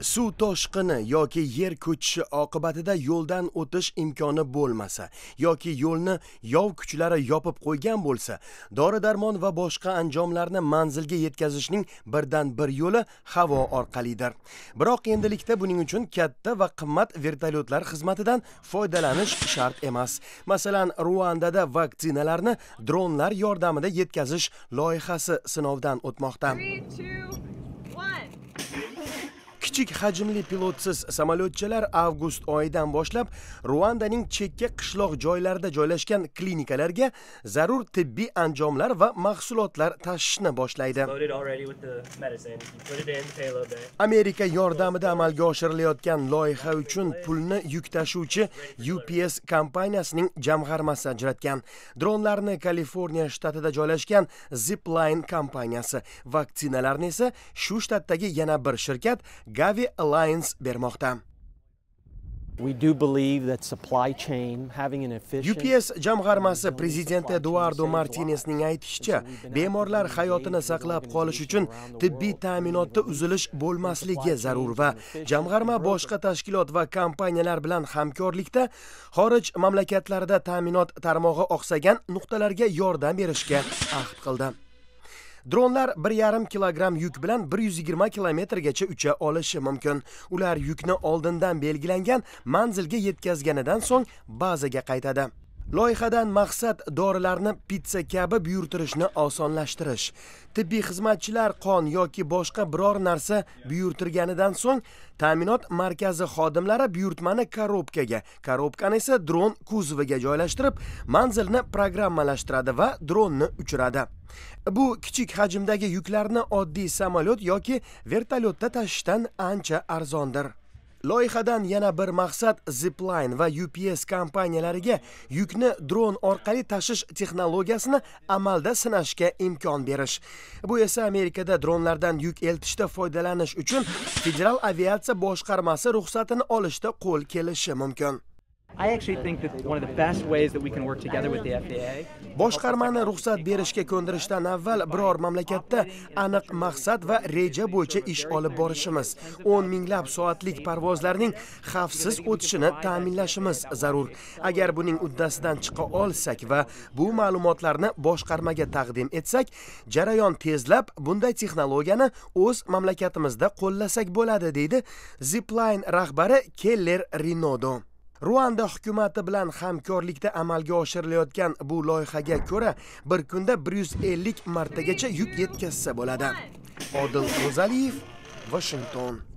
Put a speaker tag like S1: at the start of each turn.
S1: suv toshqini yoki yer ko'chishi oqibatida yo'ldan o'tish imkoni bo'lmasa yoki yo'lni yov kuchlari yopib qo'ygan bo'lsa dori darmon va boshqa anjomlarni manzilga yetkazishning birdan bir yo'li havo orqalidir biroq endilikda buning uchun katta va qimmat vertolyotlar xizmatidan foydalanish shart emas masalan ruandada vaksinalarni dronlar yordamida yetkazish loyihasi sinovdan o'tmoqda
S2: Three, two, one.
S1: Kichik hajmli pilotsiz samolyotchalar avgust oyidan boshlab ruandaning chekka qishloq joylarida joylashgan klinikalarga zarur tibbiy anjomlar va mahsulotlar tashishni boshlaydi. Amerika yordamida amalga oshirilayotgan loyiha uchun pulni yuk tashuvchi ups kompaniyasining jamg'armasi ajratgan. Dronlarni kaliforniya shtatida joylashgan zipline kompaniyasi. Vaksinalarni esa shu shtatdagi yana bir shirkat gavi alliance bermoqda
S3: We do believe that supply chain having an efficient
S1: ups jamg'armasi prezidenti eduardo martinesning aytishicha bemorlar hayotini saqlab qolish uchun tibbiy ta'minotda uzilish bo'lmasligi zarur va jamg'arma boshqa tashkilot va kompaniyalar bilan hamkorlikda xorij mamlakatlarida ta'minot tarmog'i oqsagan nuqtalarga yordam berishga ahd qildi dronlar 1,5 kilogramm yuk bilan 120 kilometrgacha ucha olishi mumkin. Ular yukni oldindan belgilangan manzilga yetkazganidan so'ng bazaga qaytadi. Loyihadan maqsad dorilarni pitsa kabi buyurtirishni osonlashtirish. Tibbiy xizmatchilar qon yoki boshqa biror narsa buyurtirganidan so'ng ta'minot markazi xodimlari buyurtmani korobkaga korobkani esa dron kuzoviga joylashtirib manzilni programmalashtiradi va dronni uchiradi. Bu kichik hajmdagi yuklarni oddiy samolyot yoki vertolyotda tashishdan ancha arzondir. Loyihadan yana bir maqsad zipline va ups kompaniyalariga yukni dron orqali tashish texnologiyasini amalda sinashga imkon berish. Bu esa amerikada dronlardan yuk eltishda foydalanish uchun federal aviatsiya boshqarmasi ruxsatini olishda qo'l kelishi mumkin.
S4: I actually think one of the best ways that we can work together with the FAA
S1: boshqarmani ruxsat berishga ko'ndirishdan avval biror mamlakatda aniq maqsad va reja bo'yicha ish olib borishimiz. O'n minglab soatlik parvozlarning xavfsiz o'tishini ta'minlashimiz zarur. Agar buning uddasidan chiqa olsak va bu ma'lumotlarni boshqarmaga taqdim etsak jarayon tezlab bunday texnologiyani o'z mamlakatimizda qo'llasak bo'ladi deydi zipline rahbari keller rinodo ruanda hukumati bilan hamkorlikda amalga oshirilayotgan bu loyihaga ko'ra bir kunda 150 martagacha yuk yetkazsa bo'ladi. Odil ro'zaliyev washington.